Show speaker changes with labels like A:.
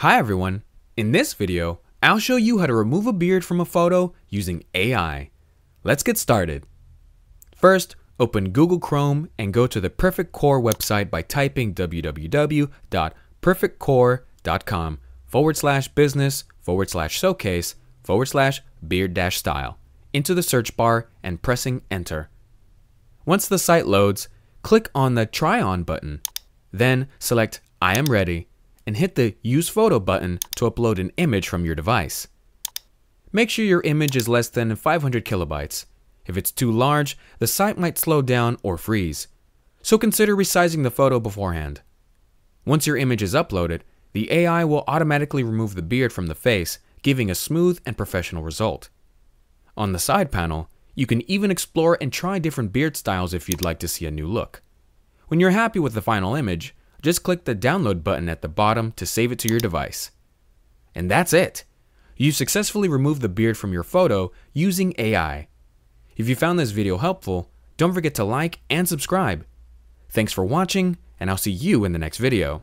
A: Hi everyone! In this video, I'll show you how to remove a beard from a photo using AI. Let's get started. First, open Google Chrome and go to the Perfect Corp website by typing www.perfectcorp.com forward slash business forward slash showcase forward slash beard dash style into the search bar and pressing enter. Once the site loads, click on the try on button. Then select I am ready and hit the use photo button to upload an image from your device. Make sure your image is less than 500 kilobytes. If it's too large, the site might slow down or freeze. So consider resizing the photo beforehand. Once your image is uploaded, the AI will automatically remove the beard from the face, giving a smooth and professional result. On the side panel, you can even explore and try different beard styles if you'd like to see a new look. When you're happy with the final image, just click the download button at the bottom to save it to your device. And that's it! You successfully removed the beard from your photo using AI. If you found this video helpful, don't forget to like and subscribe. Thanks for watching, and I'll see you in the next video.